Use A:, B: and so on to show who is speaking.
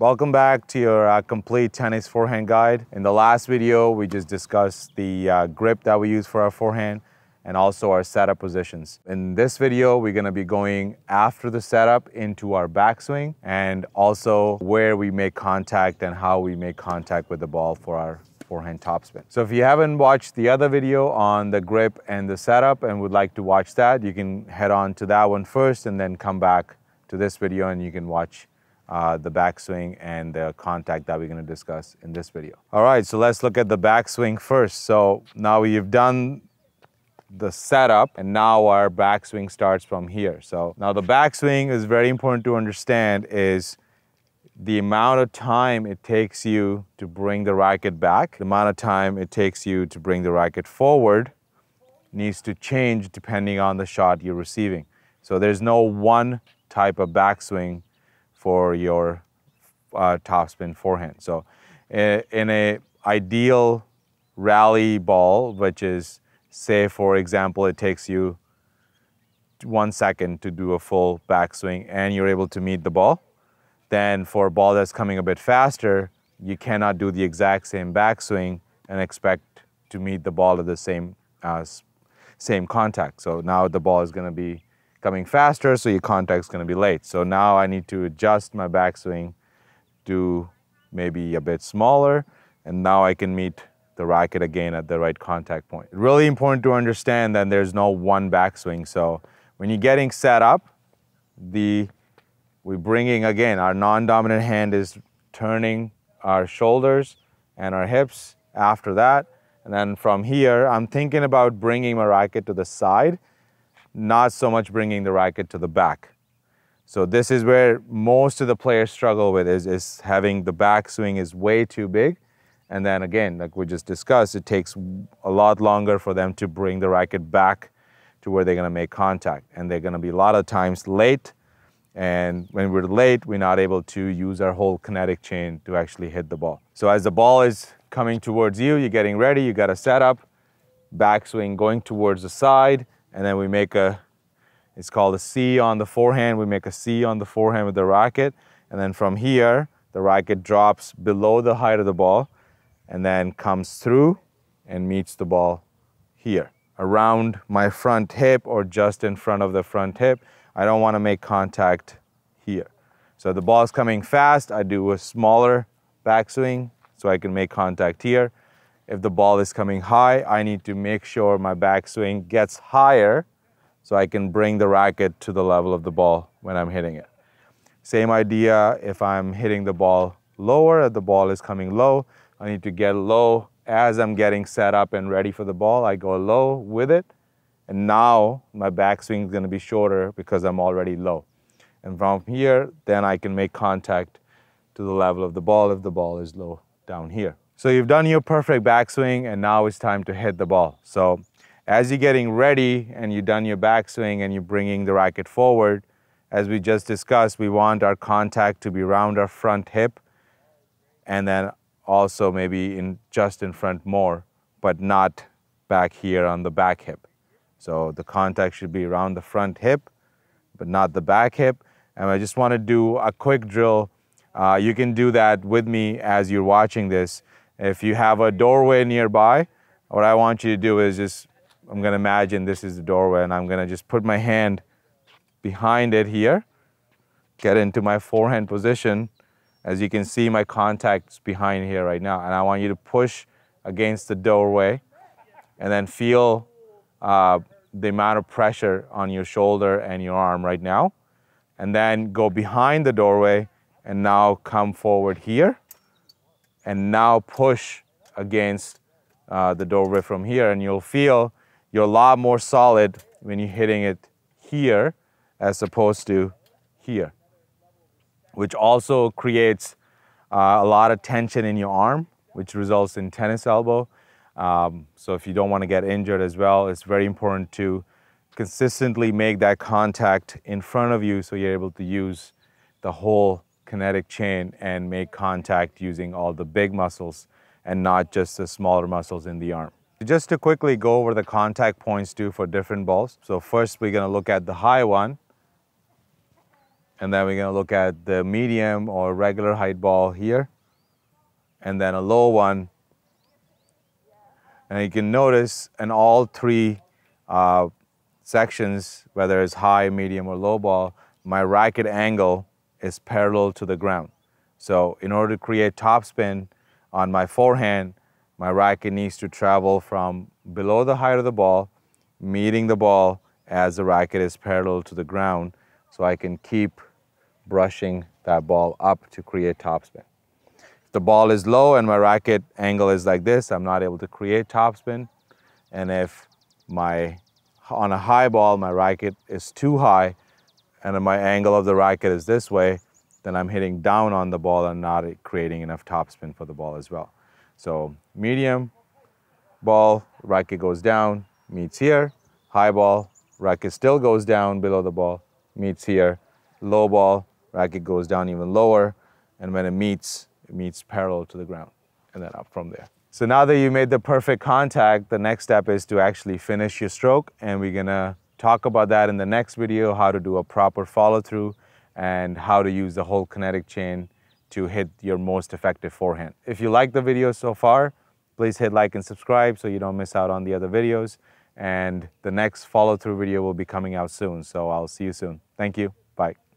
A: Welcome back to your uh, complete tennis forehand guide. In the last video, we just discussed the uh, grip that we use for our forehand and also our setup positions. In this video, we're gonna be going after the setup into our backswing and also where we make contact and how we make contact with the ball for our forehand topspin. So if you haven't watched the other video on the grip and the setup and would like to watch that, you can head on to that one first and then come back to this video and you can watch uh, the backswing and the contact that we're going to discuss in this video. All right, so let's look at the backswing first. So now you've done the setup and now our backswing starts from here. So now the backswing is very important to understand is the amount of time it takes you to bring the racket back, the amount of time it takes you to bring the racket forward needs to change depending on the shot you're receiving. So there's no one type of backswing for your uh, topspin forehand. So in a ideal rally ball, which is say for example, it takes you one second to do a full backswing and you're able to meet the ball, then for a ball that's coming a bit faster, you cannot do the exact same backswing and expect to meet the ball at the same uh, same contact. So now the ball is going to be coming faster, so your contact's going to be late. So now I need to adjust my backswing to maybe a bit smaller, and now I can meet the racket again at the right contact point. Really important to understand that there's no one backswing. So when you're getting set up, the we're bringing again our non-dominant hand is turning our shoulders and our hips after that. And then from here, I'm thinking about bringing my racket to the side not so much bringing the racket to the back. So this is where most of the players struggle with is, is having the backswing is way too big. And then again, like we just discussed, it takes a lot longer for them to bring the racket back to where they're gonna make contact. And they're gonna be a lot of times late. And when we're late, we're not able to use our whole kinetic chain to actually hit the ball. So as the ball is coming towards you, you're getting ready, you got a setup, backswing going towards the side, and then we make a, it's called a C on the forehand. We make a C on the forehand with the racket. And then from here, the racket drops below the height of the ball and then comes through and meets the ball here around my front hip or just in front of the front hip. I don't want to make contact here. So the ball is coming fast. I do a smaller backswing so I can make contact here. If the ball is coming high, I need to make sure my backswing gets higher so I can bring the racket to the level of the ball when I'm hitting it. Same idea if I'm hitting the ball lower, the ball is coming low, I need to get low as I'm getting set up and ready for the ball. I go low with it, and now my backswing is going to be shorter because I'm already low. And from here, then I can make contact to the level of the ball if the ball is low down here. So you've done your perfect backswing and now it's time to hit the ball. So as you're getting ready and you've done your backswing and you're bringing the racket forward, as we just discussed, we want our contact to be around our front hip and then also maybe in just in front more, but not back here on the back hip. So the contact should be around the front hip, but not the back hip. And I just want to do a quick drill. Uh, you can do that with me as you're watching this. If you have a doorway nearby, what I want you to do is just, I'm gonna imagine this is the doorway and I'm gonna just put my hand behind it here, get into my forehand position. As you can see, my contact's behind here right now. And I want you to push against the doorway and then feel uh, the amount of pressure on your shoulder and your arm right now. And then go behind the doorway and now come forward here and now push against uh, the doorway from here and you'll feel you're a lot more solid when you're hitting it here as opposed to here, which also creates uh, a lot of tension in your arm, which results in tennis elbow. Um, so if you don't want to get injured as well, it's very important to consistently make that contact in front of you so you're able to use the whole kinetic chain and make contact using all the big muscles and not just the smaller muscles in the arm. Just to quickly go over the contact points too for different balls. So first we're gonna look at the high one. And then we're gonna look at the medium or regular height ball here. And then a low one. And you can notice in all three uh, sections, whether it's high, medium, or low ball, my racket angle is parallel to the ground. So in order to create topspin on my forehand, my racket needs to travel from below the height of the ball, meeting the ball as the racket is parallel to the ground, so I can keep brushing that ball up to create topspin. If the ball is low and my racket angle is like this, I'm not able to create topspin. And if my on a high ball, my racket is too high and my angle of the racket is this way, then I'm hitting down on the ball and not creating enough topspin for the ball as well. So medium ball, racket goes down, meets here. High ball, racket still goes down below the ball, meets here. Low ball, racket goes down even lower. And when it meets, it meets parallel to the ground and then up from there. So now that you made the perfect contact, the next step is to actually finish your stroke. And we're gonna talk about that in the next video, how to do a proper follow through and how to use the whole kinetic chain to hit your most effective forehand. If you like the video so far, please hit like and subscribe so you don't miss out on the other videos. And the next follow through video will be coming out soon. So I'll see you soon. Thank you. Bye.